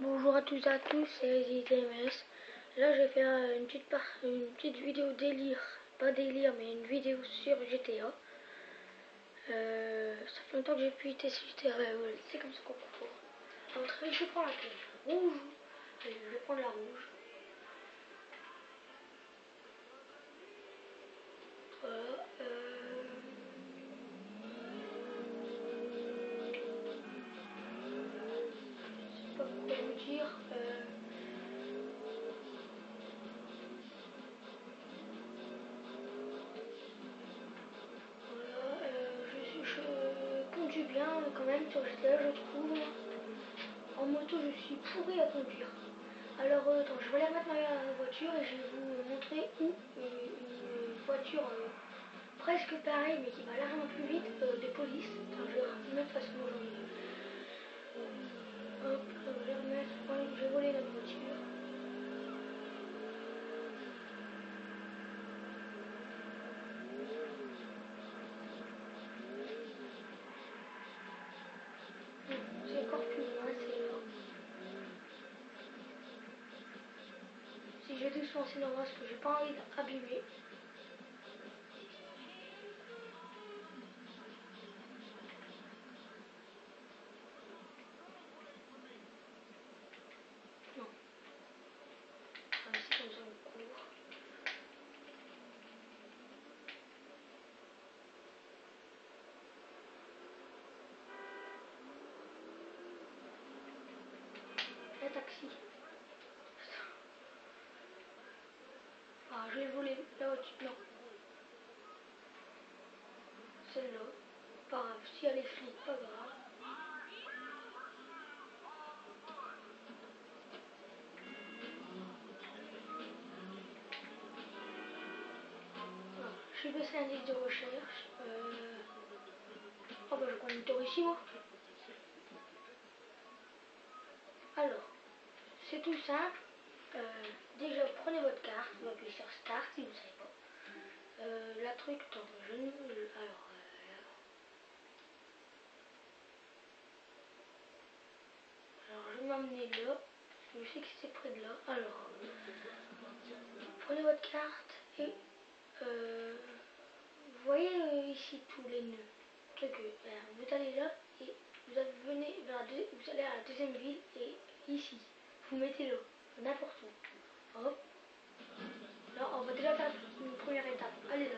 Bonjour à tous et à tous, c'est ZTMS. Là, je vais faire une petite, une petite vidéo délire, pas délire, mais une vidéo sur GTA. Euh, ça fait longtemps que j'ai pu tester GTA, c'est comme ça qu'on peut. Entrer, je prends rouge. Je vais prendre la rouge. Quand même sur GTA, je trouve. En moto, je suis pourri à conduire. Alors, euh, attends, je vais aller mettre ma voiture et je vais vous montrer où une, voiture euh, presque pareille, mais qui va largement plus vite, euh, de police. Je vais autre façon aujourd'hui. Hop, je vais remettre, je vais voler notre voiture. Vais tous lancer dans parce que j'ai pas envie d'abîmer. Non. Ah, ici, comme ça, on court. Un taxi. Ah, je vais voler la voiture. Non. Celle-là. Pas grave. Si elle est flic, pas grave. Je vais baisser l'indice de recherche. Euh... Oh bah je prends une tour ici moi. Alors, c'est tout simple. Euh, déjà, prenez votre carte, vous appuyez sur Start si vous ne savez pas. Euh, la truc, attends, je ne... Alors... Euh, alors, je vais m'emmener là. Je sais que c'est près de là. Alors, prenez votre carte et... vous voyez ici tous les nœuds. Vous allez là et vous, venez vers vous allez à la deuxième ville et ici, vous mettez là n'importe où. Hop. Là, on va déjà faire une première étape. Allez là.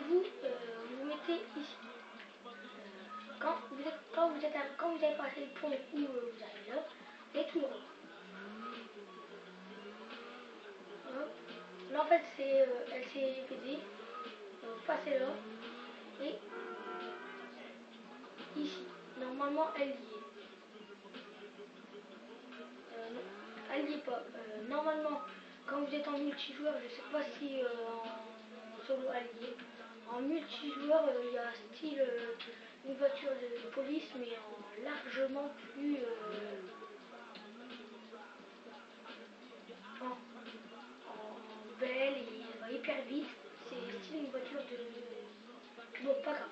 Rendez-vous, euh, vous mettez ici. Quand vous êtes, quand vous êtes, quand vous avez passé le point où euh, vous allez là, et tout droit. Là en fait c'est euh, répétée. Donc passez là et ici. Normalement elle y est. Euh, non, elle y est pas. Euh, normalement quand vous êtes en multijoueur, je sais pas si en solo elle y est. En multijoueur, euh, il y a style euh, une voiture de police, mais en largement plus euh, en, belle et va hyper vite. C'est style une voiture de. Bon, pas grave.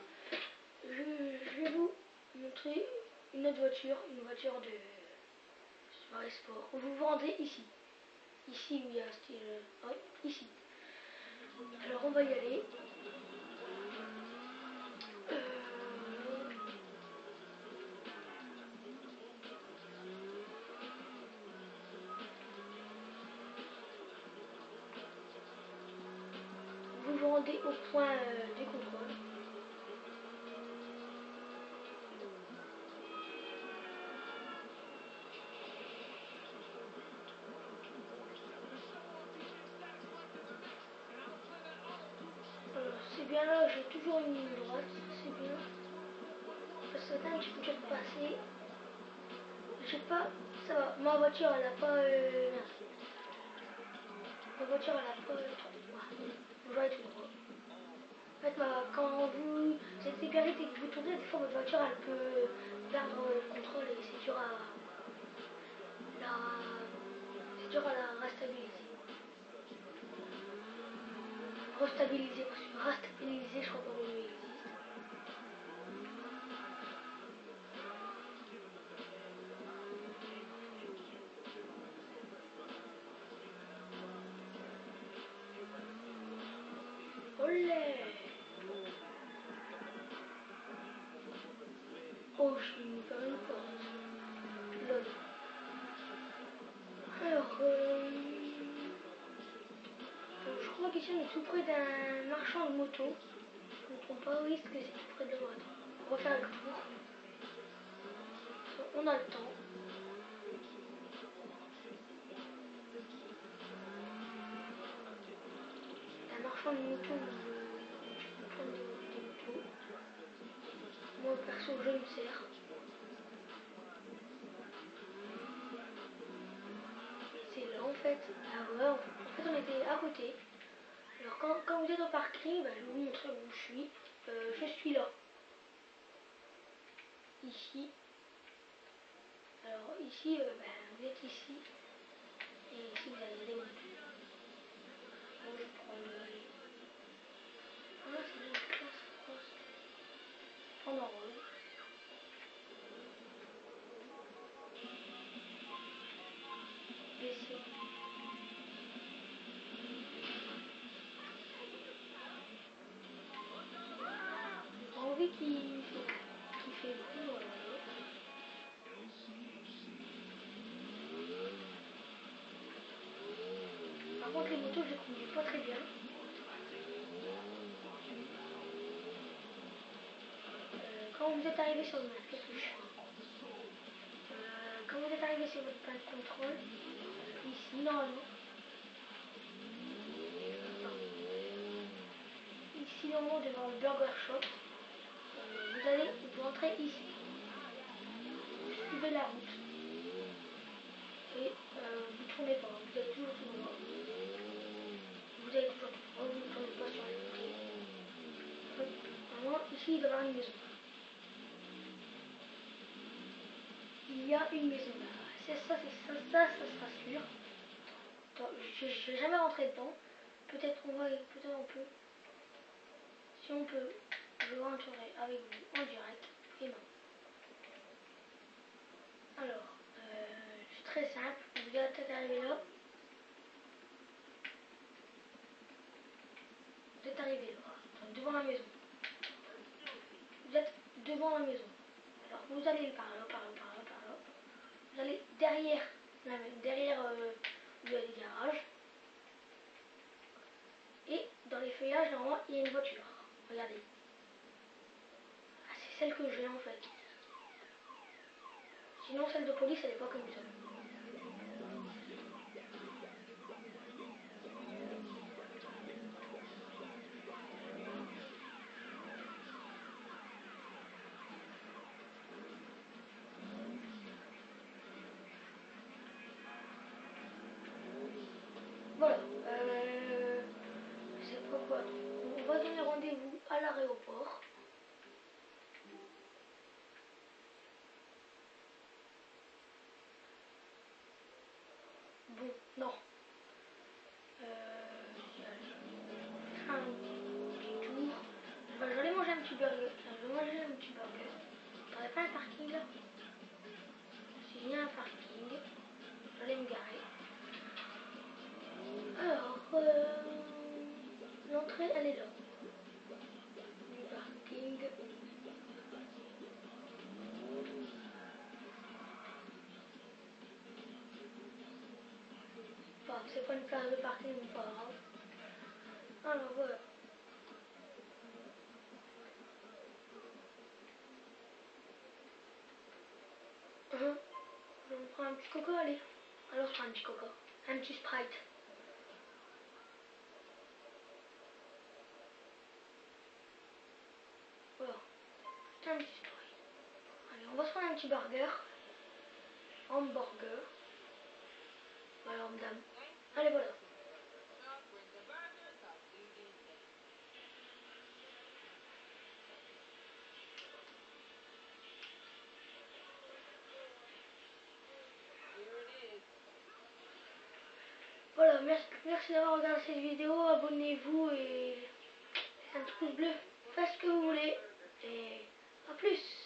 Je, vais vous montrer une autre voiture, une voiture de soirée sport. Vous vendez ici. Ici où il y a style. Hop, ici. Alors on va y aller. Vous rendez au point euh, des contrôles. c'est bien là, j'ai toujours une ligne droite, c'est bien. Parce que là, je peux passer. Je sais pas, ça va, ma voiture elle a pas... Euh, ma voiture elle a pas trop En fait, quand vous êtes hypervite et que vous tournez, des fois votre voiture elle peut perdre le contrôle et c'est dur à la, c'est dur à la restabiliser. Restabiliser, parce que restabiliser, je crois pas que Olé Oh, je suis une. Lol. Alors, euh... je crois qu'ici on est tout près d'un marchand de moto. Je ne trompe pas, oui, parce que c'est tout près de moi. Attends, on va faire le tour. On a le temps. Un marchand de moto où tu peux prendre des, motos. Moi perso je me sers. C'est là en fait. Ah ouais, en fait on était à côté. Alors quand, quand vous êtes au parking, bah, je vous montrer où je suis. Euh, je suis là. Ici. Alors ici, euh, bah, vous êtes ici. Et ici vous avez des motos. Je prends le... Qu'il fait, beau. Par contre, les motos, je les conduis pas très bien. Euh, quand vous êtes arrivé sur je fais Euh, Quand vous êtes arrivé sur votre panne de contrôle, ici, normalement. Ici, normalement, devant le Burger Shop, vous allez, vous entrez ici. Suivez la route. Et euh, vous ne tournez pas, vous allez toujours tout droit. Vous allez toujours tout droit, vous ne tournez pas sur les côtés. Normalement, ici, il doit y avoir une maison. Il y a une maison là. C'est ça, c'est ça, ça, ça sera sûr. Je ne vais jamais rentrer dedans. Peut-être on va, peut-être on peut. Si on peut, je vais rentrer avec vous en direct. Et non. Alors, euh, c'est très simple. Vous êtes arrivé là. Vous êtes arrivé là, devant la maison. Vous êtes devant la maison. Alors vous allez par là, par là, par là, par là. Vous allez derrière, la derrière euh, les garages. Et dans les feuillages, normalement, il y a une voiture. Regardez. Celle que j'ai en fait. Sinon, celle de police, elle n'est pas comme ça. Voilà. Euh, c'est pas quoi On va donner rendez-vous à l'aéroport. Bon, non. Euh, un petit tour. Aller manger un petit burger. Je vais manger un petit burger. T'aurais pas un parking là y a un parking, aller me garer. Alors, euh, l'entrée, elle est là. C'est pas une place de parking, mais pas grave. Alors, voilà. Hum. Je me un petit coco, allez. Alors, je prends un petit coco. Un petit Sprite. Voilà. Un petit Sprite. Allez, on va se prendre un petit burger. Hamburger. Voilà, madame. Allez, voilà. Voilà, merci, merci d'avoir regardé cette vidéo, abonnez-vous et un pouce bleu, faites ce que vous voulez. Et à plus.